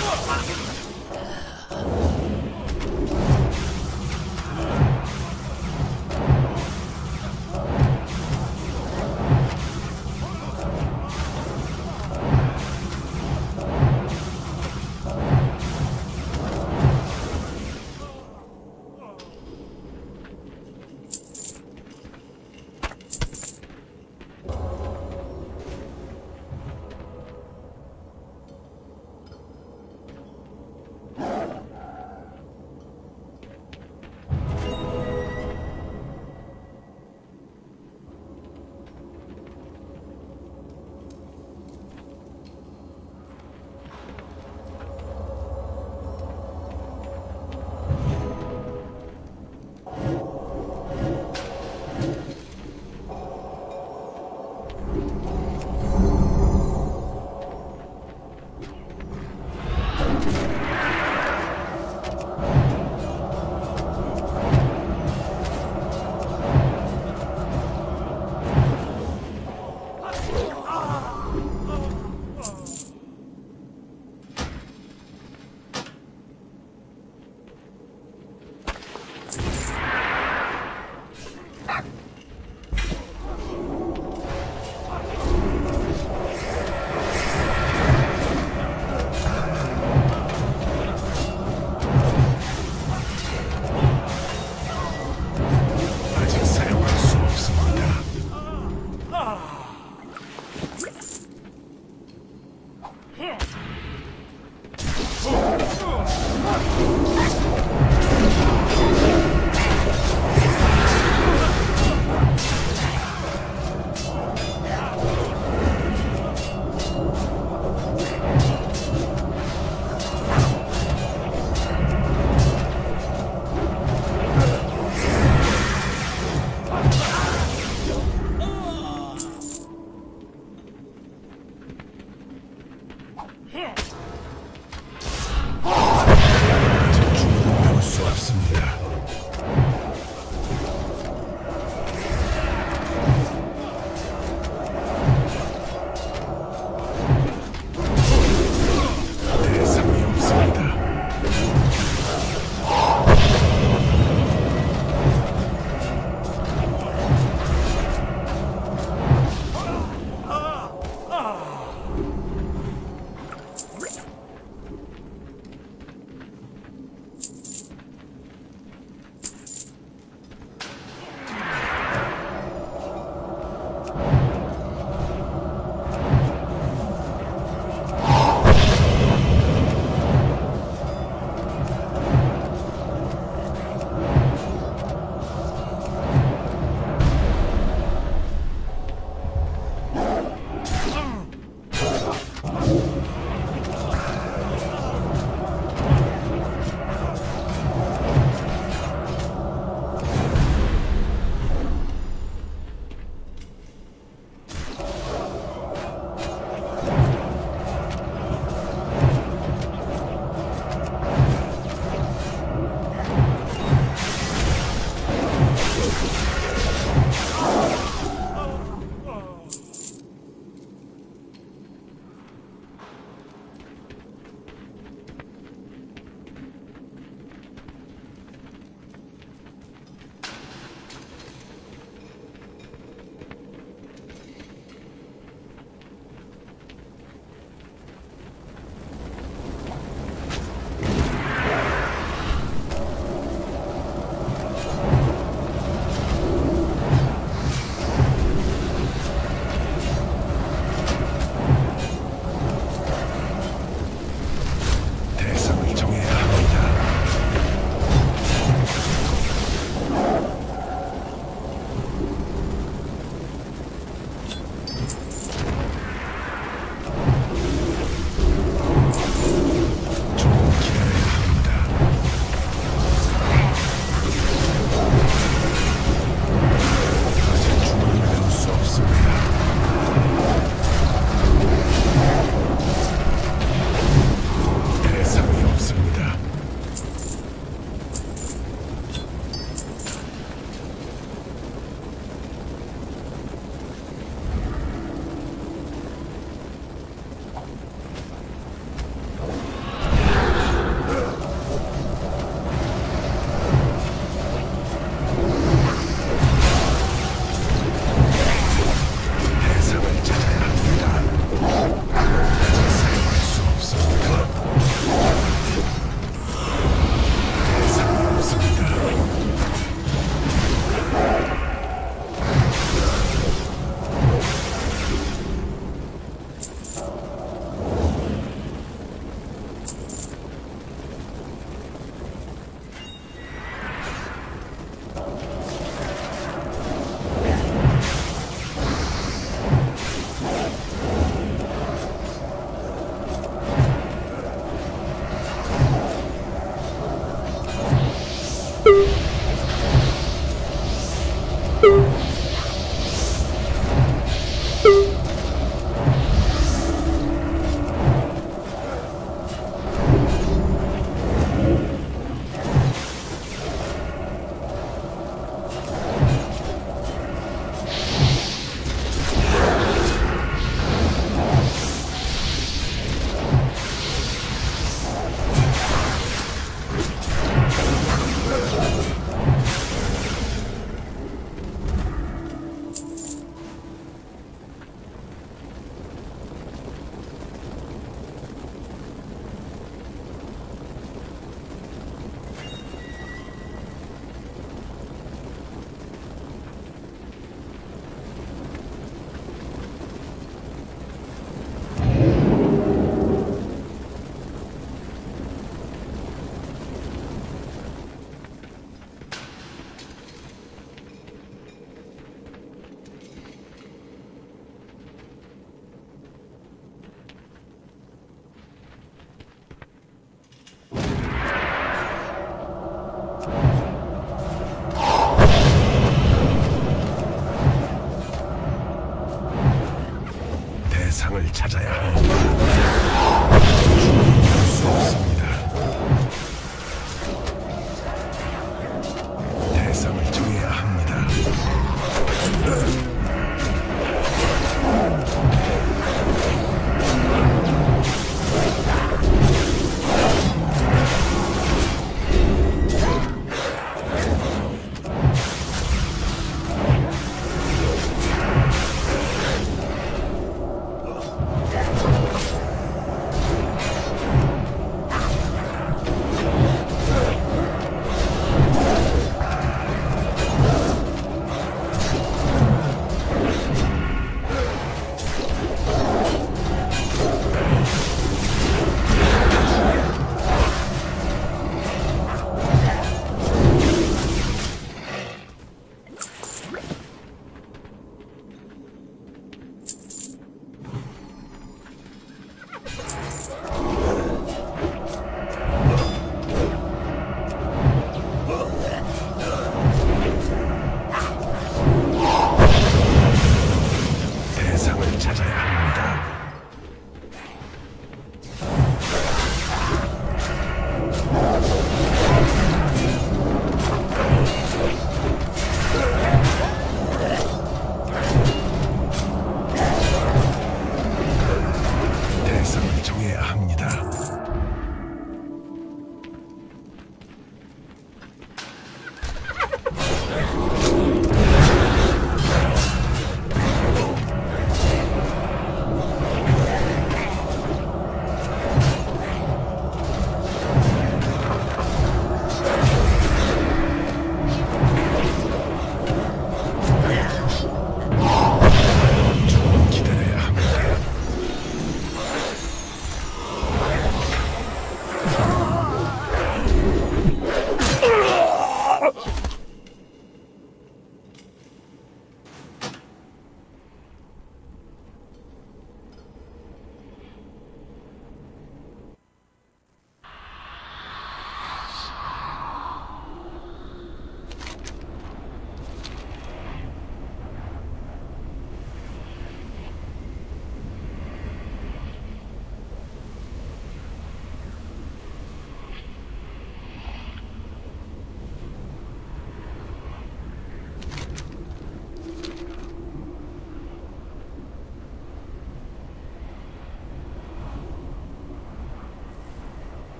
过了吗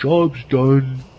Job's done.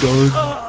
dun.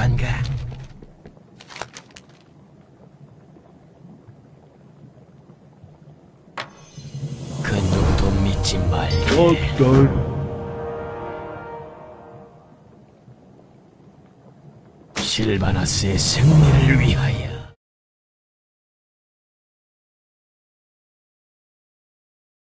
필요한가? 그 누구도 믿지 말게. 어떤 실바나스의 승리를 위하여.